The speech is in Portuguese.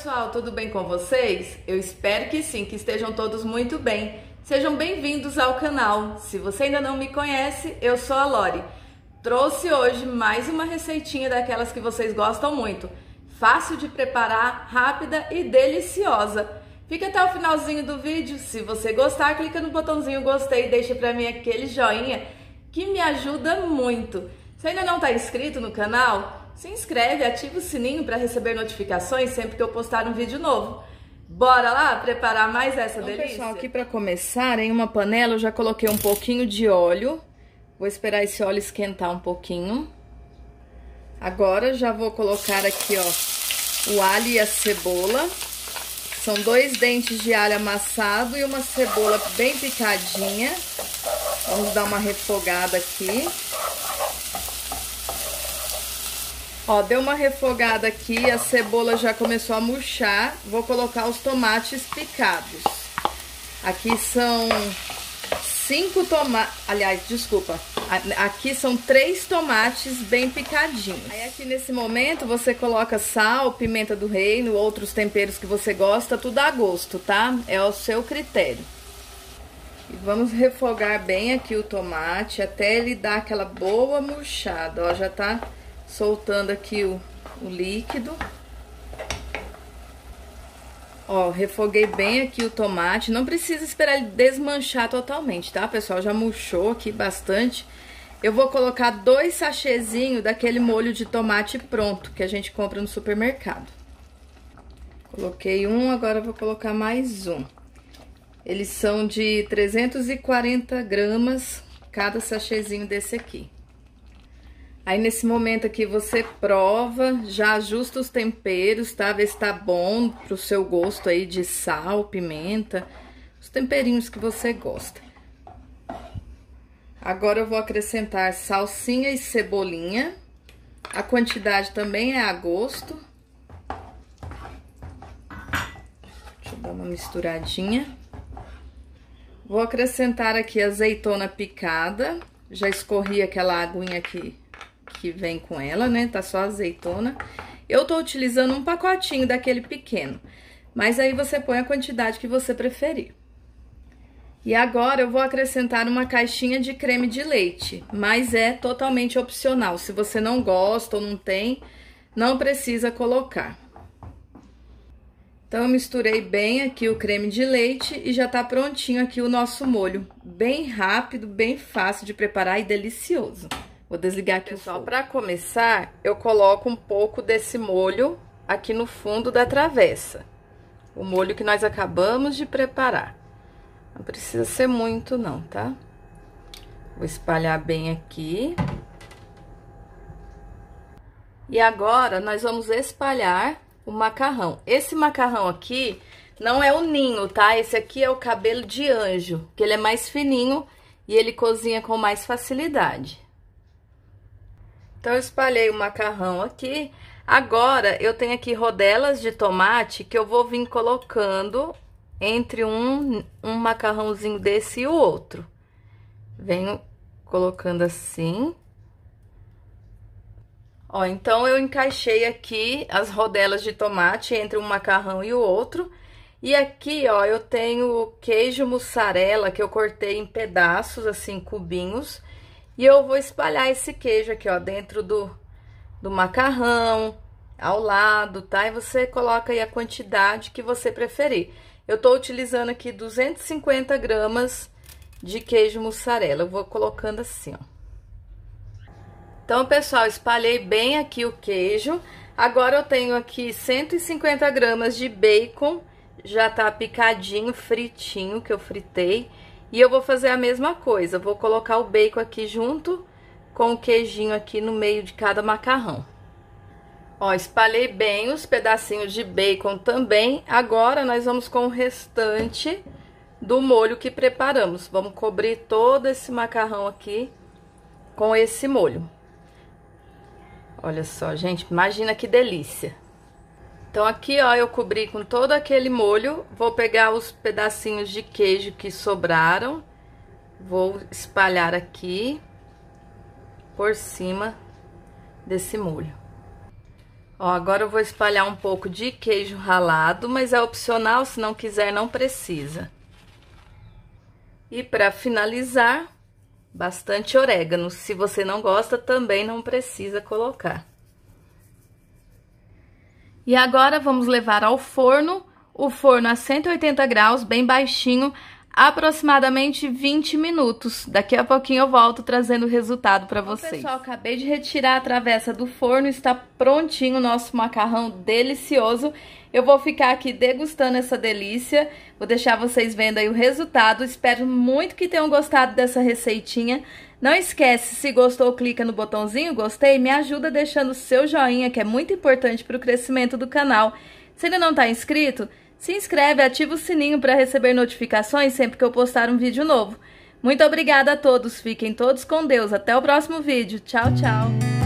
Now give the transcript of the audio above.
pessoal, tudo bem com vocês? Eu espero que sim, que estejam todos muito bem. Sejam bem-vindos ao canal. Se você ainda não me conhece, eu sou a Lori. Trouxe hoje mais uma receitinha daquelas que vocês gostam muito. Fácil de preparar, rápida e deliciosa. Fica até o finalzinho do vídeo. Se você gostar, clica no botãozinho gostei e deixa pra mim aquele joinha que me ajuda muito. Se ainda não está inscrito no canal, se inscreve, ativa o sininho para receber notificações sempre que eu postar um vídeo novo. Bora lá preparar mais essa então, delícia? pessoal, aqui para começar, em uma panela eu já coloquei um pouquinho de óleo. Vou esperar esse óleo esquentar um pouquinho. Agora já vou colocar aqui, ó, o alho e a cebola. São dois dentes de alho amassado e uma cebola bem picadinha. Vamos dar uma refogada aqui. Ó, deu uma refogada aqui, a cebola já começou a murchar. Vou colocar os tomates picados. Aqui são cinco tomates, aliás, desculpa, aqui são três tomates bem picadinhos. Aí aqui nesse momento você coloca sal, pimenta do reino, outros temperos que você gosta, tudo a gosto, tá? É ao seu critério. E vamos refogar bem aqui o tomate até ele dar aquela boa murchada, ó, já tá soltando aqui o, o líquido. Ó, refoguei bem aqui o tomate. Não precisa esperar ele desmanchar totalmente, tá, pessoal? Já murchou aqui bastante. Eu vou colocar dois sachêzinhos daquele molho de tomate pronto que a gente compra no supermercado. Coloquei um, agora vou colocar mais um. Eles são de 340 gramas cada sachêzinho desse aqui. Aí, nesse momento aqui, você prova, já ajusta os temperos, tá? Vê se tá bom pro seu gosto aí de sal, pimenta, os temperinhos que você gosta. Agora, eu vou acrescentar salsinha e cebolinha. A quantidade também é a gosto. Deixa eu dar uma misturadinha. Vou acrescentar aqui azeitona picada. Já escorri aquela aguinha aqui que vem com ela, né? Tá só azeitona. Eu tô utilizando um pacotinho daquele pequeno, mas aí você põe a quantidade que você preferir. E agora eu vou acrescentar uma caixinha de creme de leite, mas é totalmente opcional. Se você não gosta ou não tem, não precisa colocar. Então, eu misturei bem aqui o creme de leite e já tá prontinho aqui o nosso molho. Bem rápido, bem fácil de preparar e delicioso. Vou desligar aqui Pessoal, o fogo. Para começar, eu coloco um pouco desse molho aqui no fundo da travessa. O molho que nós acabamos de preparar. Não precisa ser muito não, tá? Vou espalhar bem aqui. E agora, nós vamos espalhar o macarrão. Esse macarrão aqui não é o ninho, tá? Esse aqui é o cabelo de anjo, que ele é mais fininho e ele cozinha com mais facilidade. Então, eu espalhei o macarrão aqui. Agora, eu tenho aqui rodelas de tomate que eu vou vir colocando entre um, um macarrãozinho desse e o outro. Venho colocando assim. Ó, então, eu encaixei aqui as rodelas de tomate entre um macarrão e o outro. E aqui, ó, eu tenho queijo mussarela que eu cortei em pedaços, assim, cubinhos. E eu vou espalhar esse queijo aqui, ó, dentro do, do macarrão, ao lado, tá? E você coloca aí a quantidade que você preferir. Eu tô utilizando aqui 250 gramas de queijo mussarela. Eu vou colocando assim, ó. Então, pessoal, espalhei bem aqui o queijo. Agora, eu tenho aqui 150 gramas de bacon. Já tá picadinho, fritinho, que eu fritei. E eu vou fazer a mesma coisa, vou colocar o bacon aqui junto com o queijinho aqui no meio de cada macarrão. Ó, espalhei bem os pedacinhos de bacon também. Agora, nós vamos com o restante do molho que preparamos. Vamos cobrir todo esse macarrão aqui com esse molho. Olha só, gente, imagina que delícia. Então, aqui, ó, eu cobri com todo aquele molho. Vou pegar os pedacinhos de queijo que sobraram. Vou espalhar aqui por cima desse molho. Ó, agora eu vou espalhar um pouco de queijo ralado, mas é opcional, se não quiser não precisa. E para finalizar, bastante orégano. Se você não gosta, também não precisa colocar. E agora vamos levar ao forno, o forno a 180 graus, bem baixinho, aproximadamente 20 minutos. Daqui a pouquinho eu volto trazendo o resultado para vocês. Pessoal, acabei de retirar a travessa do forno, está prontinho o nosso macarrão delicioso. Eu vou ficar aqui degustando essa delícia, vou deixar vocês vendo aí o resultado. Espero muito que tenham gostado dessa receitinha. Não esquece, se gostou, clica no botãozinho gostei, me ajuda deixando o seu joinha, que é muito importante para o crescimento do canal. Se ainda não está inscrito, se inscreve, ativa o sininho para receber notificações sempre que eu postar um vídeo novo. Muito obrigada a todos, fiquem todos com Deus. Até o próximo vídeo. Tchau, tchau.